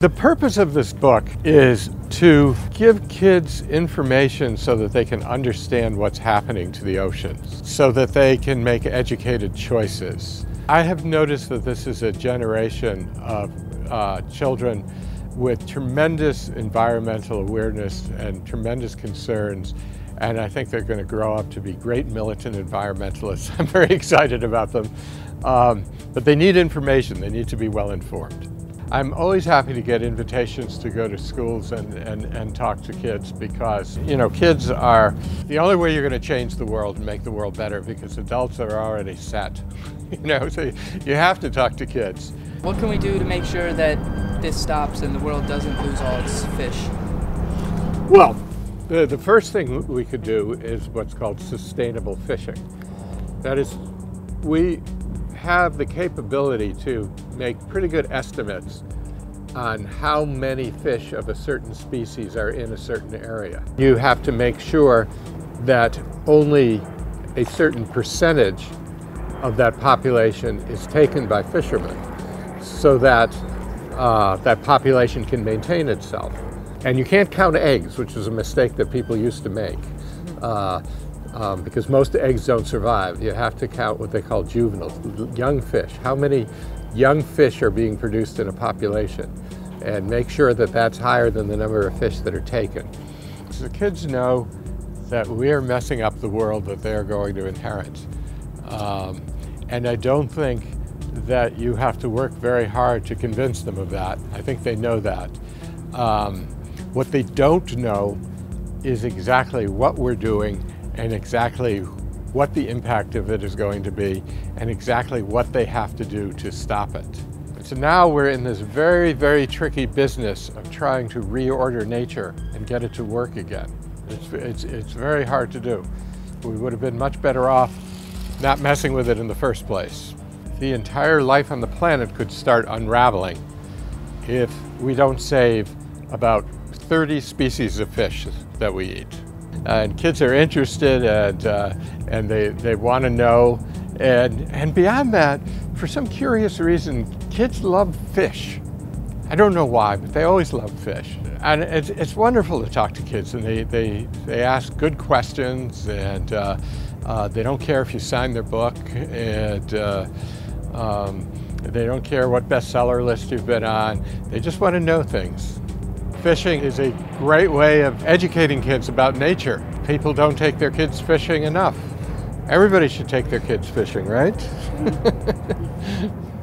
The purpose of this book is to give kids information so that they can understand what's happening to the oceans, so that they can make educated choices. I have noticed that this is a generation of uh, children with tremendous environmental awareness and tremendous concerns and I think they're going to grow up to be great militant environmentalists. I'm very excited about them. Um, but they need information, they need to be well informed. I'm always happy to get invitations to go to schools and, and, and talk to kids because, you know, kids are the only way you're going to change the world and make the world better because adults are already set. You know, so you have to talk to kids. What can we do to make sure that this stops and the world doesn't lose all its fish? Well, the, the first thing we could do is what's called sustainable fishing. That is, we have the capability to make pretty good estimates on how many fish of a certain species are in a certain area. You have to make sure that only a certain percentage of that population is taken by fishermen so that uh, that population can maintain itself. And you can't count eggs, which is a mistake that people used to make. Uh, um, because most eggs don't survive. You have to count what they call juveniles, young fish. How many young fish are being produced in a population? And make sure that that's higher than the number of fish that are taken. So the kids know that we are messing up the world that they're going to inherit. Um, and I don't think that you have to work very hard to convince them of that. I think they know that. Um, what they don't know is exactly what we're doing and exactly what the impact of it is going to be and exactly what they have to do to stop it. So now we're in this very, very tricky business of trying to reorder nature and get it to work again. It's, it's, it's very hard to do. We would have been much better off not messing with it in the first place. The entire life on the planet could start unraveling if we don't save about 30 species of fish that we eat and kids are interested and, uh, and they, they want to know. And, and beyond that, for some curious reason, kids love fish. I don't know why, but they always love fish. And it's, it's wonderful to talk to kids, and they, they, they ask good questions, and uh, uh, they don't care if you sign their book, and uh, um, they don't care what bestseller list you've been on. They just want to know things. Fishing is a great way of educating kids about nature. People don't take their kids fishing enough. Everybody should take their kids fishing, right?